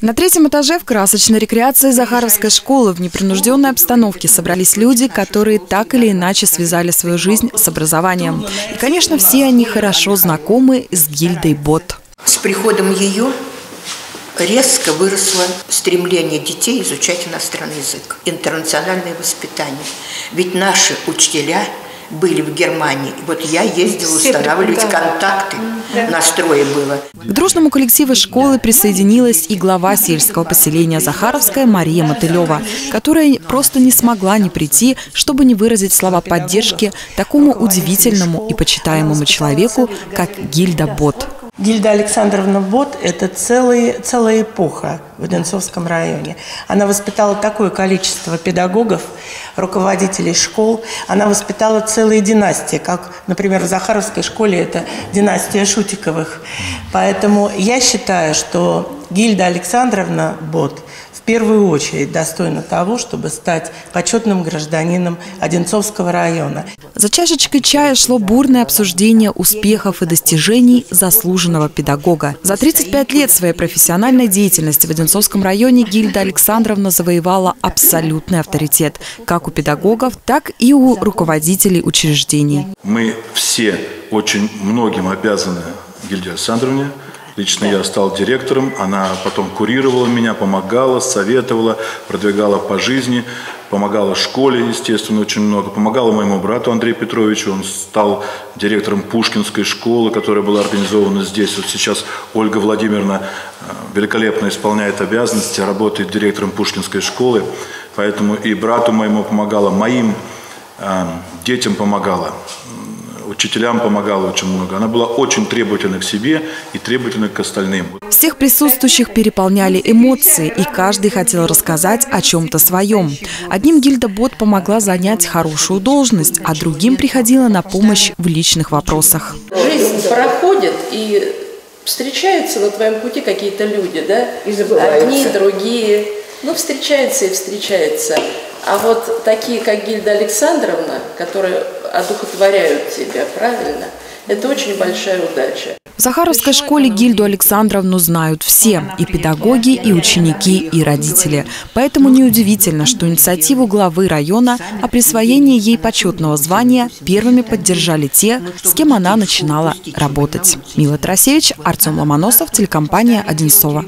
На третьем этаже в красочной рекреации Захаровской школы в непринужденной обстановке собрались люди, которые так или иначе связали свою жизнь с образованием. И, конечно, все они хорошо знакомы с гильдой БОТ. С приходом ее резко выросло стремление детей изучать иностранный язык, интернациональное воспитание. Ведь наши учителя были в Германии. Вот я ездила устанавливать контакты, настроя было. К дружному коллективу школы присоединилась и глава сельского поселения Захаровская Мария Мотылева, которая просто не смогла не прийти, чтобы не выразить слова поддержки такому удивительному и почитаемому человеку, как Гильда Бот. Гильда Александровна Бот – это целый, целая эпоха в Одинцовском районе. Она воспитала такое количество педагогов, руководителей школ. Она воспитала целые династии, как, например, в Захаровской школе это династия Шутиковых. Поэтому я считаю, что Гильда Александровна Бот первую очередь достойна того, чтобы стать почетным гражданином Одинцовского района. За чашечкой чая шло бурное обсуждение успехов и достижений заслуженного педагога. За 35 лет своей профессиональной деятельности в Одинцовском районе Гильда Александровна завоевала абсолютный авторитет как у педагогов, так и у руководителей учреждений. Мы все очень многим обязаны Гильде Александровне. Лично я стал директором, она потом курировала меня, помогала, советовала, продвигала по жизни, помогала школе, естественно, очень много, помогала моему брату Андрею Петровичу, он стал директором Пушкинской школы, которая была организована здесь. Вот сейчас Ольга Владимировна э, великолепно исполняет обязанности, работает директором Пушкинской школы, поэтому и брату моему помогала, моим э, детям помогала учителям помогала очень много. Она была очень требовательна к себе и требовательна к остальным. Всех присутствующих переполняли эмоции, и каждый хотел рассказать о чем-то своем. Одним Гильда Бот помогла занять хорошую должность, а другим приходила на помощь в личных вопросах. Жизнь проходит, и встречаются на твоем пути какие-то люди, да? И Одни, другие. Ну, встречаются и встречаются. А вот такие, как Гильда Александровна, которые одухотворяют тебя, правильно, это очень большая удача. В Захаровской школе Гильду Александровну знают все – и педагоги, и ученики, и родители. Поэтому неудивительно, что инициативу главы района о присвоении ей почетного звания первыми поддержали те, с кем она начинала работать. Мила Тарасевич, Артем Ломоносов, телекомпания «Одинцова».